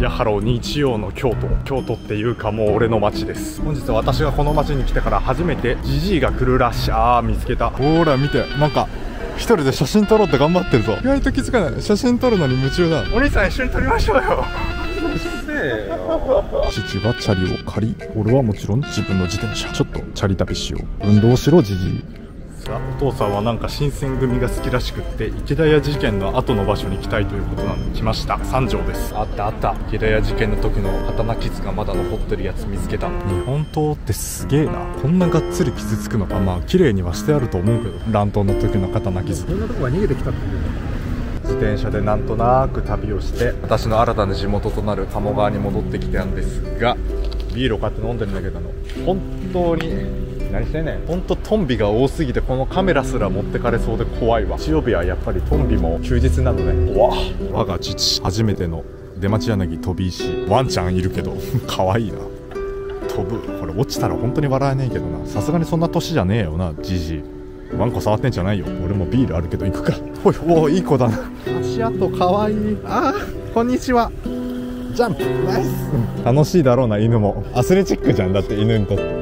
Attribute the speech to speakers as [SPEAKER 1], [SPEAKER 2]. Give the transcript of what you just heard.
[SPEAKER 1] ヤハロ日曜の京都京都っていうかもう俺の街です。本日私がこの街に来てから初めてジジイが来るらしい。あー見つけた。ほら見て。なんか一人で写真撮ろうって頑張ってるぞ。意外と気づかない。写真撮るのに夢中だ。お兄さん一緒に撮りましょうよ。父はチャリを借り俺はもちろん自分の自転車。ちょっとチャリ旅しよう。運動しろじじいさあお父さんはなんか新選組が好きらしくって池田屋事件の後の場所に来たいということなんで来ました。三条です。あったあった。池田屋事件の時の刀傷がまだ残ってるやつ見つけた日本刀ってすげえな。こんながっつり傷つくのか。まあ綺麗にはしてあると思うけど。乱闘の時の刀傷。
[SPEAKER 2] こんなとこが逃げてきたっていう。
[SPEAKER 1] 自転車でなんとなく旅をして私の新たな地元となる鴨川に戻ってきたんですがビールを買って飲んでるんだけどの。本当に何してんねん。本当トンビが多すぎてこのカメラすら持ってかれそうで怖いわ。日曜日はやっぱりトンビも休日なのね。わ我が父初めての出町柳飛び石。ワンちゃんいるけど。可愛いな。飛ぶ。これ落ちたら本当に笑えねえけどな。さすがにそんな年じゃねえよなじじい。ワンコ触ってんじゃないよ。俺もビールあるけど行くか。ほいおおいい子だな。足跡かわい。いあーこんにちは。ジャンプ。ナイス。楽しいだろうな犬も。アスレチックじゃん。だって犬にとって